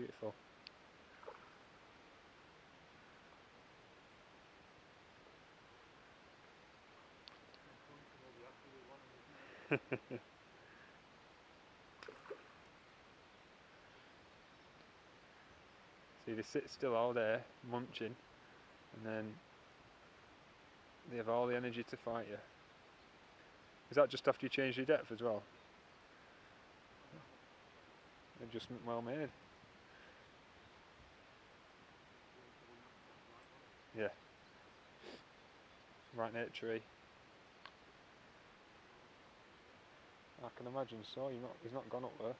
Beautiful. See, they sit still all day, munching, and then they have all the energy to fight you. Is that just after you change your depth as well? Adjustment well made. Yeah. Right near the tree. I can imagine so. You're not, he's not gone up there.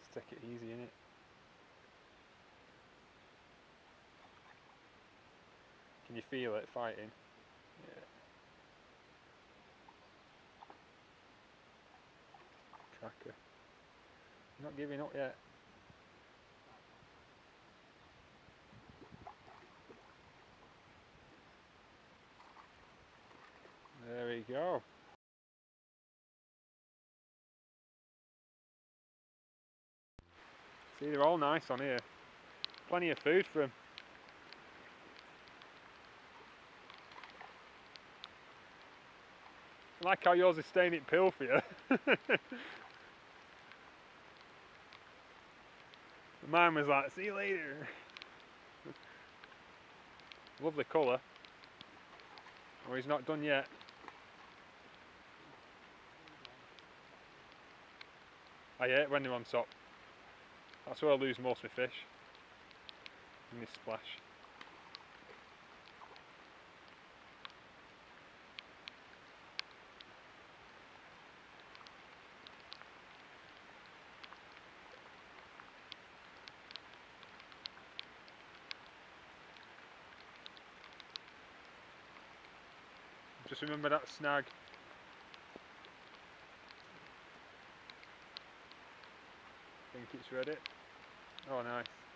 Just take it easy, innit? Can you feel it fighting? Yeah. Cracker. Not giving up yet. There we go. See, they're all nice on here. Plenty of food for them. I like how yours is staying at pill for you. Mine was like, see you later. Lovely colour. Oh, he's not done yet. Oh, I hate when they're on top. That's where I lose most of my fish. In this splash. Just remember that snag. think it's ready. Oh nice.